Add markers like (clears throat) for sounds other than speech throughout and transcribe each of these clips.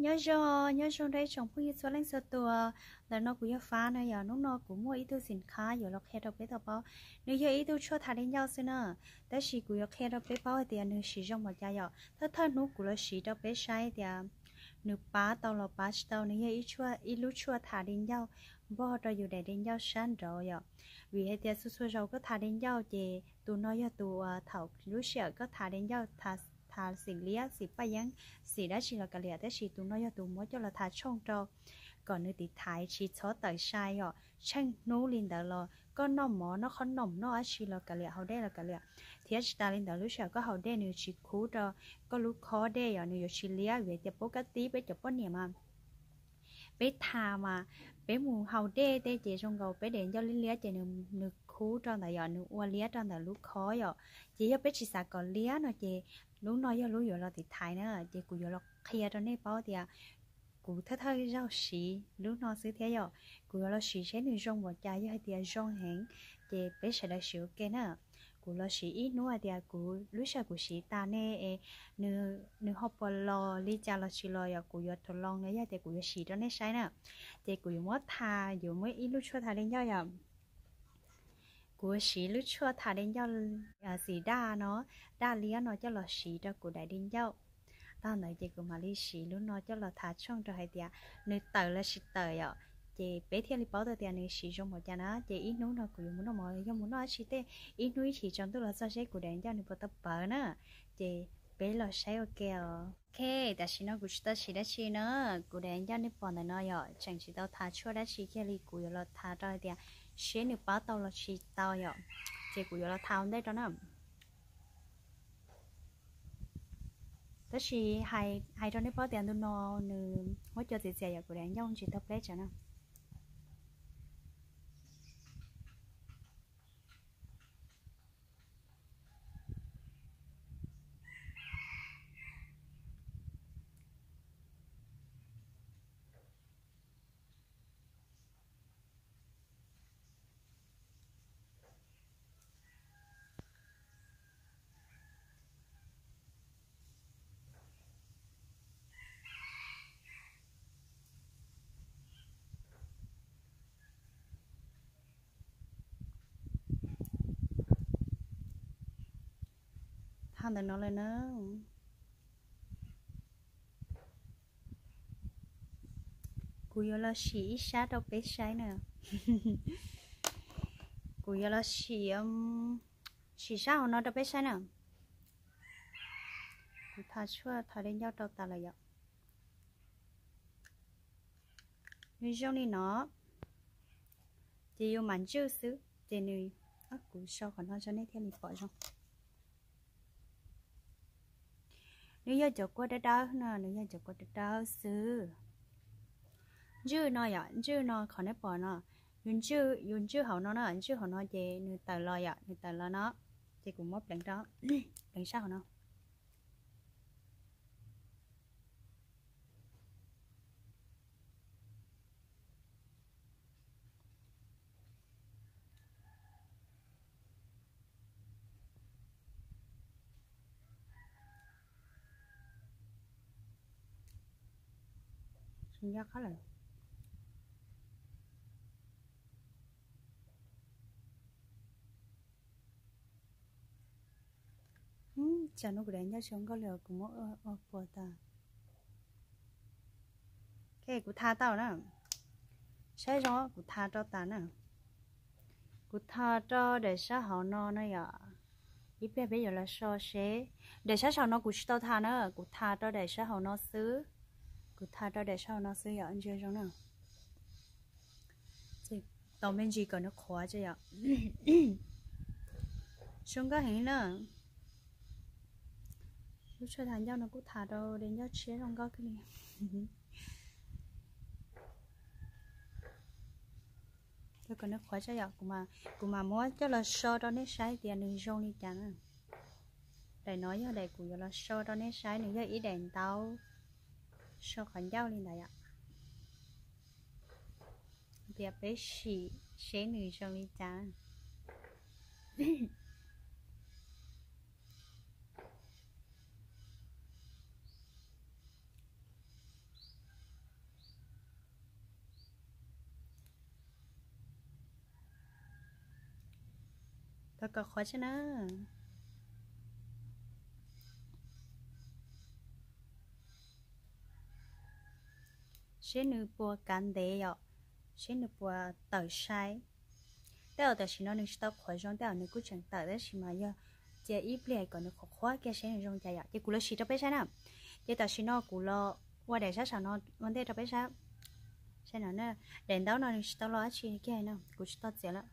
nhớ cho nhớ cho đấy, trong phụ nữ số lên số tua là nó cũng nhớ phá này giờ nó nó cũng mua ít thứ sản khá, giờ nó khe đâu biết đâu bao nếu giờ ít thứ cho thà đến nhau xin à đó chỉ cũng nhớ khe đâu biết bao thì nếu sử dụng một gia giờ. Thật thật nó cũng là sử đâu biết sai thì à, nếu ba tao là ba tao, nếu giờ ít chua ít lúc chua thà đến nhau bỏ cho dù để đến nhau sáng rồi giờ. Vì hệ tiền số số rồi có thà đến nhau thì tụi nó giờ tụi à, thảo, lúc sợ có thà đến nhau thà thà xử lý xử bay yang xử đã chỉ là cái mỗi cho là thà trong còn nơi thì thái chỉ cho tại sai rồi chân nô lên đó mỏ nó khó nồng nó chỉ là cái liệt hậu đây là cái liệt thì chỉ ta lên đó lúc sợ có hậu đây chỉ cú có lúc khó đây rồi chỉ lia về thì bố cái tí bây giờ bố niệm mà bé thà mà bé mù hậu đê đê chị trong cầu bé đến cho lia trong đó giờ nữ ua lia trong đó lúc khó giờ chị cho bé chỉ còn lia nó chị lúc nói giờ lúc giờ là thì thái nữa chị cũng giờ là kia cho nên bảo thì à. cụ thơ thơ rau xì, lúc nó xứ thế giờ cụ giờ là xì sẽ nên trong một trái cho thì à, trong hẹn chị bé sẽ là xíu cái nữa cụ là sĩ ít nữa thì à, cụ, lúc sau cụ sĩ ta nè nữ nữ học bò lò lý cha là sĩ lò ya cụ yo thọ long ấy thì cụ giờ sĩ cho nên sai nữa thì cụ giờ mất thà giờ mới ít lúc cho thà lên nhau ya của sĩ lúc cho thả đến nhau à sĩ đa nó, đa lý nó cho là sĩ cho của đại đến nhau tao nói chị của mà lý sĩ lúc nó cho là thả trong cho hai tia nơi tờ là sĩ tờ ạ à. chị bé thiên lý bảo tờ tiền này sĩ trong một cha nó chị ít nấu nó cũng muốn nó mọi nhưng muốn nó sĩ tê ít nuôi chỉ trong tức là sao sẽ của đại nhau nên bảo tập bờ nữa chị bé là sai ok ok ta chỉ nó cũng ta chỉ đã chỉ nó của đại nhau nên bọn nó rồi chẳng chỉ tao thả cho đã chỉ kia lý của là thả cho thì sẽ nếu bảo tao là chỉ tao rồi chị của là thà đây đó nữa tất nhiên hai hai trong đấy bảo tiền tôi nó nữ hỗ trợ gì gì của đèn nhau chỉ tập đấy cho nó thằng nó lên nó cú yo là xí xá đâu bé sai nè cú yo là xí um xí sao nó đâu bé sai nè cú thà chua thà đến nhau đâu ta là vậy như trong này nó chỉ yêu mảnh chưa xứ chỉ nuôi ác cú sau còn nó, cho nên theo lịch bỏ trong nếu giờ cho qua đất đó nè nếu giờ cho qua đất đó xứ chứ nó vậy chứ nó còn nếp bỏ nó yun chứ yun chứ hậu nó nó yun chứ hậu nó về người ta lo vậy người ta lo nó thì cũng mất lần đó. (clears throat) Lần sau nó sinh ra khá là ừ, chả nó đánh nhau xuống có liều cũng mỗi ở ở bờ ta. Cái của tha tao nè sẽ rõ của tha cho ta nè. Của tha cho để xã họ nó nó ya ý bé bây giờ là so sẽ để xã họ nó của tao tha nữa của tha cho để xã họ nó xứ cứ thà ra để sau nó sẽ ăn chơi trong nào. Thì tàu bên gì còn nó khó chứ ạ. (coughs) Xong cái hình nữa. Lúc chơi thằng nhau nó cũng thả đâu đến nhau chế trong cái cái này. (laughs) Cái còn nó khó chứ ạ. Cũng mà cũng mà muốn cho là so đó nó sai tiền đừng rong đi chẳng à. để nói cho đây cũng là so đó nó sai nữa ý đèn tao. 手很要力的呀。不要被洗洗女生一张。แล้วก็ขอชนะ sẽ nữ bùa cán đế ạ sẽ nữ bùa tờ sai tao tao xin nó nữ tao khỏi rong tao nữ cũng chẳng tao đấy xin mà giờ chế ít lệ còn nữ khó khóa cái sẽ nữ rong chạy ạ cái cú lo xí cho bé sai nào cái tao xin nó cú lo qua để sao sao nó vấn đề cho bé sao sẽ nào nè đèn đó nó nữ tao lo chỉ cái nào cú chỉ tao chế lắm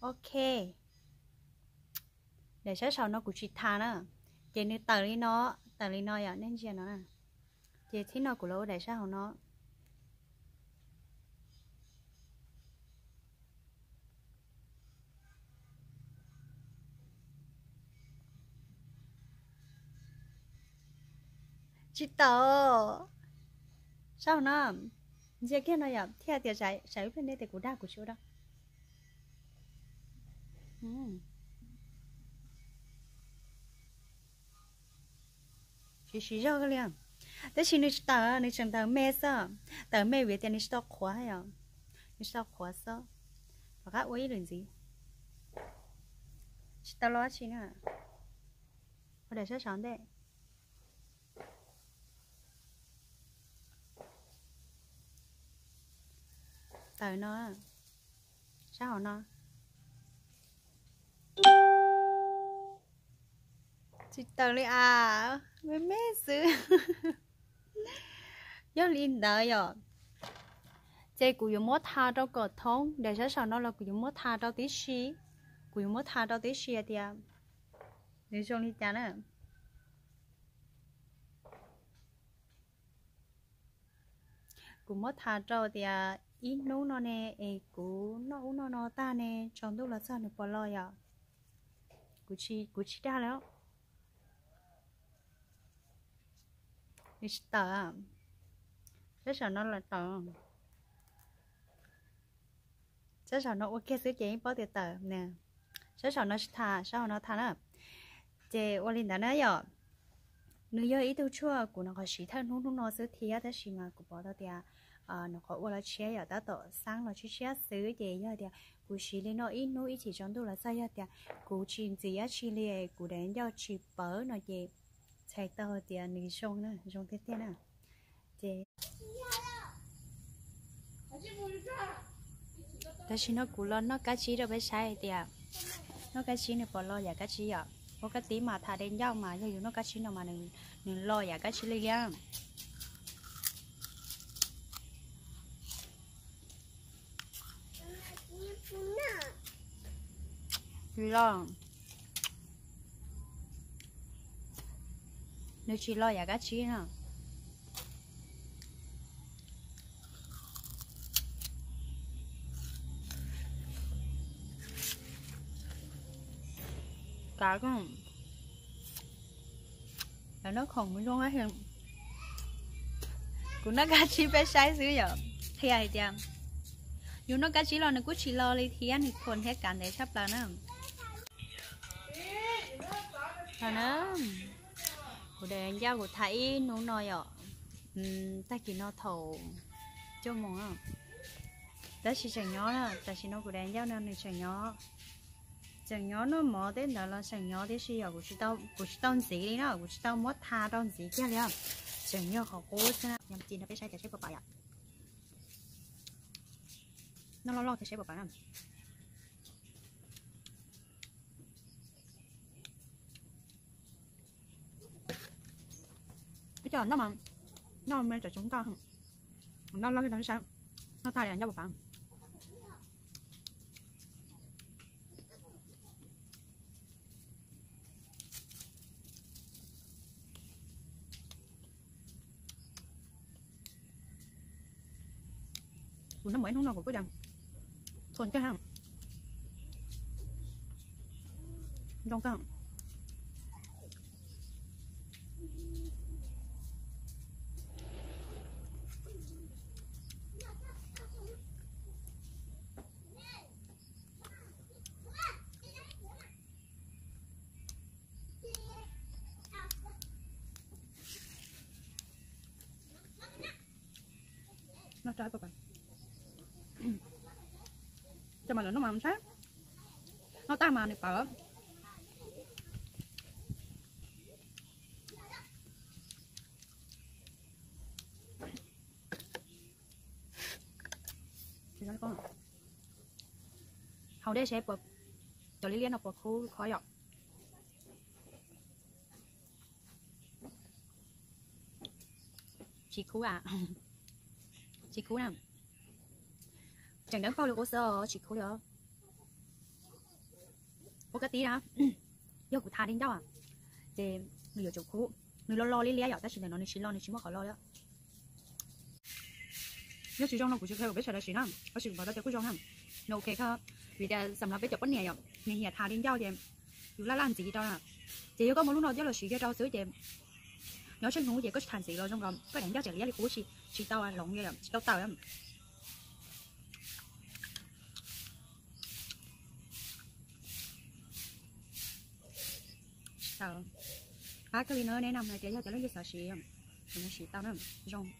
ok để sao sao nó cũng chỉ thà nữa chỉ nên tờ đi nó tờ đi nó vậy nên gì nó nè giờ thế nó của lỗ để sao nó chị tờ. Sao nó giờ kia nó nhập theo tiền giải giải bên đây thì cũng đa của chỗ đó. Ừ. Chỉ xí cho cái liền thế chỉ nên tờ nói chẳng tờ mẹ sao tờ mẹ về tiền nên stop khóa ya nên stop khóa sao và các uy lần gì? Chỉ tao lo chỉ nữa. Ở đây sẽ sáng đấy tờ nó. Sao nó? Chị tờ đi à. Mới mê chứ. (laughs) nhớ linh đời rồi chị cũng dùng mất tha đâu thông để sao sao nó là cũng dùng mất tha đâu tí xí cũng dùng mất tha đâu tí xí để cho đi chán à cũng mất tha đâu thì à ít nấu nó nè ấy cũng nó nó ta nè trong lúc là sao được bỏ lo à cũng chỉ cũng chỉ đã is tờ. Rất sợ nó là tờ. Rất sợ nó, ok sứ chị bỏ tiền tờ, nè. Rất sợ nó thà sao nó thà nữa chị ôn lên đó nữa rồi. Nếu giờ ý tôi chưa, của nó có sĩ thân nó nó sứ thì á, thế gì mà của bỏ đó thì à ờ, nó có ôn là chia rồi đó tổ sáng nó chỉ chia sứ chị giờ thì à, cú chỉ lên nó ít nó ít chỉ trong tôi là sao, giờ thì à, cú chỉ gì á chỉ liền cú đánh giờ chỉ bớ nó gì chạy tàu thì anh đi xong nữa xong tiếp thế nào thế ta gì nó cù lo, nó cá chí đâu phải sai thì à. Nó cá chí này bỏ lo giả cá chí à. Có cái tí mà thà đến nhau mà như nó cá chí nào mà đừng đừng lo giả cá chí lấy ra lo. Nếu chỉ lo ya cái chi nữa cá con là nó không muốn luôn á hiện cũng nó cá chi bé sai xíu giờ thì ai chăng dù nó cá chi lo, nó cứ chỉ lo đi, thì anh còn hết cả để sắp là nữa là nó của đề giao của thấy nó nói ạ ta chỉ nó thầu cho mong à đó chỉ chẳng nhớ là ta chỉ nó của đề giao nên chẳng nhớ, chẳng nhớ nó mở đến đó là chẳng nhớ thế gì ở của chị tao của chị tao gì đi nó của chị tao mất tha tao gì kia liền chẳng nhớ khó cố chứ nhầm chi nó phải sai cái sẽ vào bài ạ. Nó lo lo thì sẽ vào bài cái giờ, nó mà nó mà cho chúng ta không nó nó cái đó sao? Nó thay nhau một phần nó mới không nó của cái đằng thuần cái hàng trong cái hàng nó trái vào bạn cho mà là nó mà không sát nó ta mà này phở thì nó con hầu đây sẽ bật cho lý liên nó bật khu khó dọc chị khu à chị cứu nào? Chẳng đáng bao lâu giờ chị cứu được cái tí đó. Giờ của thà đến đâu à? Thì người ở chỗ cũ người lo lo lý lý rồi ta chỉ là nó nên chỉ lo nên chỉ mất khỏi lo đó. Nếu chỉ trong lòng của chị không biết sợ là chỉ nào, có chỉ vào ta tới cuối trong lắm nó ok không, vì ta sầm lắm biết chụp bất nhẹ rồi nhẹ nhẹ thà đến đâu thì dù là làm gì đó à, thì có một lúc nào đó là chỉ cho trao sữa thì nó chân ngủ vậy có thành gì rồi trong lòng. Có đánh giá trả lý của chị chị tao ăn lòng vậy là chị tao tao lắm. Tao ba cái nữa nè, nằm này chị cho cho nó sợ xì không? Nó xì tao nó, rong.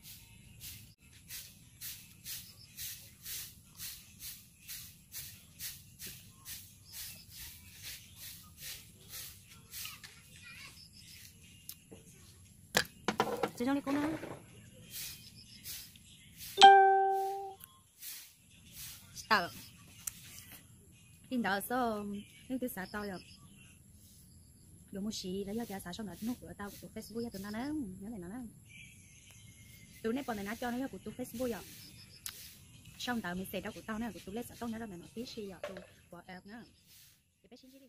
Sợ tin đó, sao nên tôi sợ tao rồi dùng một xí, lấy cho xã xong là nó của tao, của Facebook ya tụi nó nè nhớ này nó nè tụi này bọn này nó cho nó của tụi Facebook rồi xong tao mình sẽ đâu của tao nè của tụi lấy xã tao nè là mày nó tí xì rồi tụi của app nè để bé xin chỉ đi